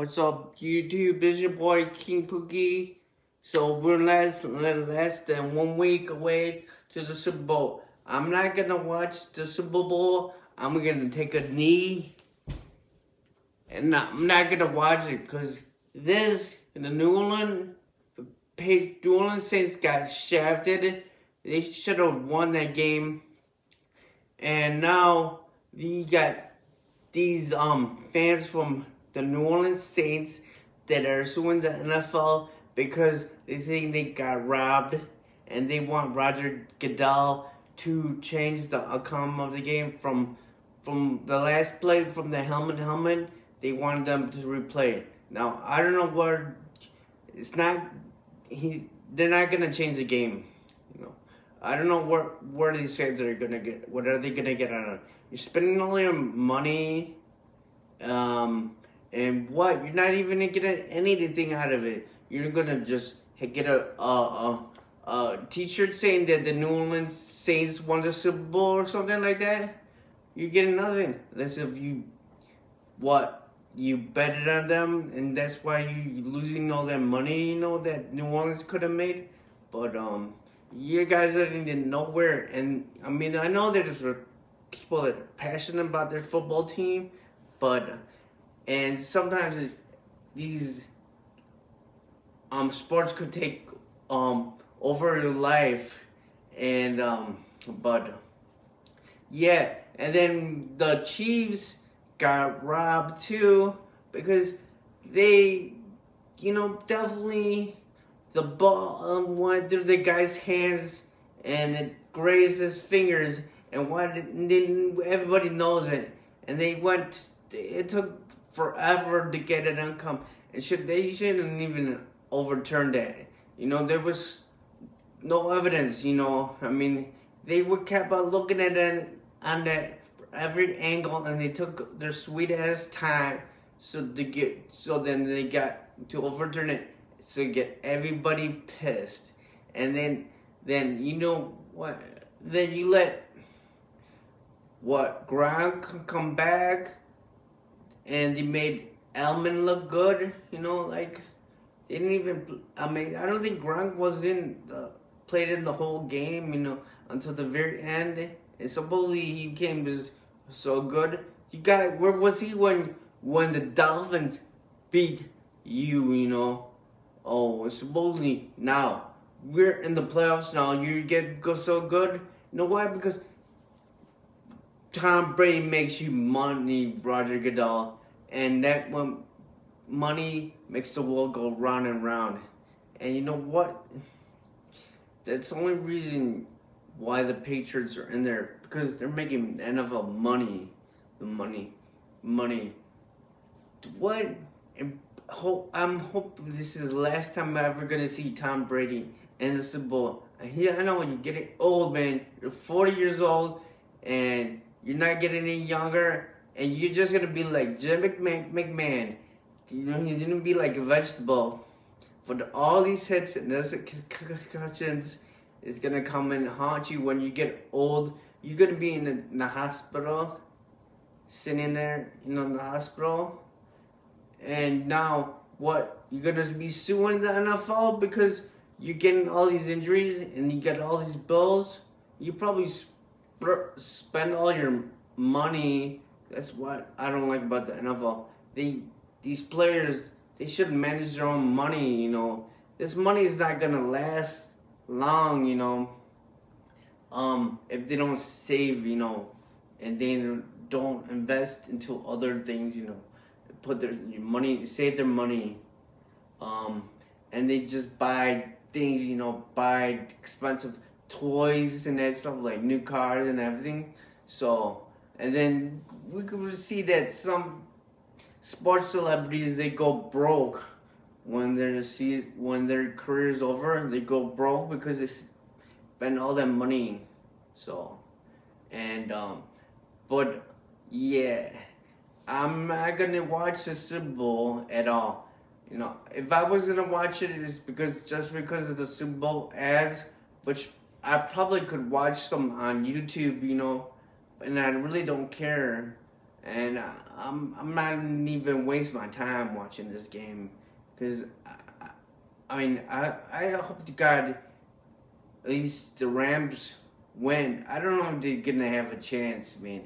What's up, YouTube? It's your boy King Pookie. So we're less less than one week away to the Super Bowl. I'm not gonna watch the Super Bowl. I'm gonna take a knee, and I'm not gonna watch it because this the New Orleans, the New Orleans Saints got shafted. They should have won that game, and now you got these um fans from the New Orleans Saints that are suing the NFL because they think they got robbed and they want Roger Goodell to change the outcome of the game from from the last play from the helmet helmet they wanted them to replay it. Now I don't know where it's not he they're not gonna change the game. You know. I don't know where where these fans are gonna get what are they gonna get out of it. You're spending all your money um and what? You're not even gonna get anything out of it. You're gonna just get a a, a, a t-shirt saying that the New Orleans Saints won the Super Bowl or something like that. You're getting nothing unless if you what you betted on them and that's why you're losing all that money. You know that New Orleans could have made, but um, you guys are in nowhere. And I mean, I know there's people that are passionate about their football team, but and sometimes these um sports could take um over your life and um but yeah and then the chiefs got robbed too because they you know definitely the ball um, went through the guy's hands and it grazed his fingers and why didn't everybody knows it. And they went it took forever to get an outcome. And should they shouldn't even overturn that. You know, there was no evidence, you know. I mean, they were kept on looking at it on that every angle and they took their sweet ass time so to get so then they got to overturn it to get everybody pissed. And then then you know what then you let what Gronk come back and they made Edelman look good. You know, like they didn't even. I mean, I don't think Gronk was in the played in the whole game. You know, until the very end, and supposedly he came was so good. You got where was he when when the Dolphins beat you? You know, oh, supposedly now we're in the playoffs now. You get go so good. You know why? Because Tom Brady makes you money, Roger Goodell and that when money makes the world go round and round. And you know what? That's the only reason why the Patriots are in there because they're making NFL money, the money, money. What? Hope I'm hoping this is the last time I'm ever gonna see Tom Brady in the Super Bowl. I know when you get it old, man. You're 40 years old, and you're not getting any younger and you're just gonna be like Jim McMahon. You know, you're gonna be like a vegetable. For all these hits and those concussions is gonna come and haunt you when you get old. You're gonna be in the, in the hospital, sitting there, you know, in the hospital. And now, what? You're gonna be suing the NFL because you're getting all these injuries and you get all these bills. You probably spend all your money that's what I don't like about the NFL. They these players they should manage their own money. You know, this money is not gonna last long. You know, um, if they don't save, you know, and they don't invest into other things. You know, put their money, save their money, um, and they just buy things. You know, buy expensive toys and that stuff like new cars and everything. So and then we could see that some sports celebrities they go broke when their see when their career is over. They go broke because they spend all that money. So, and um, but yeah, I'm not gonna watch the Super Bowl at all. You know, if I was gonna watch it, it's because just because of the Super Bowl ads, which I probably could watch them on YouTube. You know and I really don't care and I'm I'm not even waste my time watching this game because I, I, mean I I hope to God at least the Rams win. I don't know if they're gonna have a chance, man.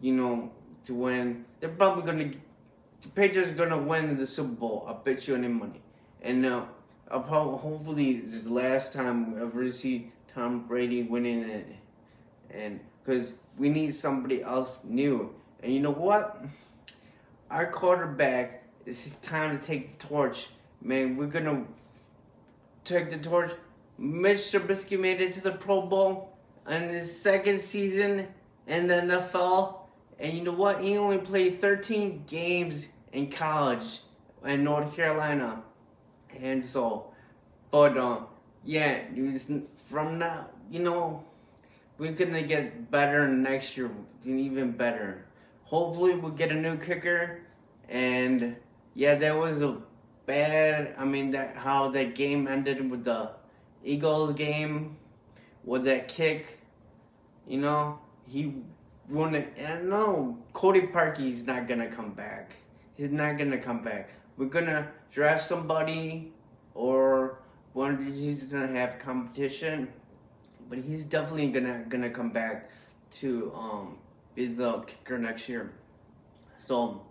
You know to win. They're probably gonna the Patriots are gonna win the Super Bowl. I bet you any money. And uh, hopefully this is the last time we ever see Tom Brady winning it, and because we need somebody else new. And you know what? Our quarterback, it's time to take the torch. Man, we're gonna take the torch. Mitch Trubisky made it to the Pro Bowl in his second season in the NFL. And you know what? He only played 13 games in college in North Carolina. And so, but um, yeah, from now, you know, we're gonna get better next year, even better. Hopefully, we'll get a new kicker. And yeah, that was a bad. I mean, that how that game ended with the Eagles game with that kick. You know, he wouldn't And no, Cody Parkey's not gonna come back. He's not gonna come back. We're gonna draft somebody, or one he's gonna have competition, but he's definitely gonna gonna come back to um be the kicker next year. So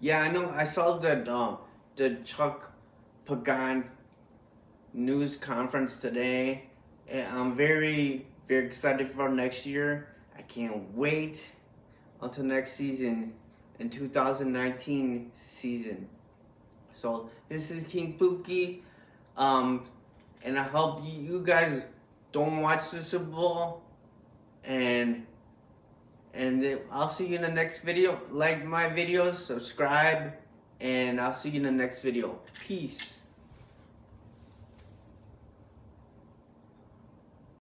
yeah, I know. I saw that um the Chuck Pagano news conference today. And I'm very very excited for next year. I can't wait until next season in 2019 season. So this is King Pookie. Um, and I hope you guys don't watch the Super Bowl. And and I'll see you in the next video. Like my videos, subscribe, and I'll see you in the next video. Peace.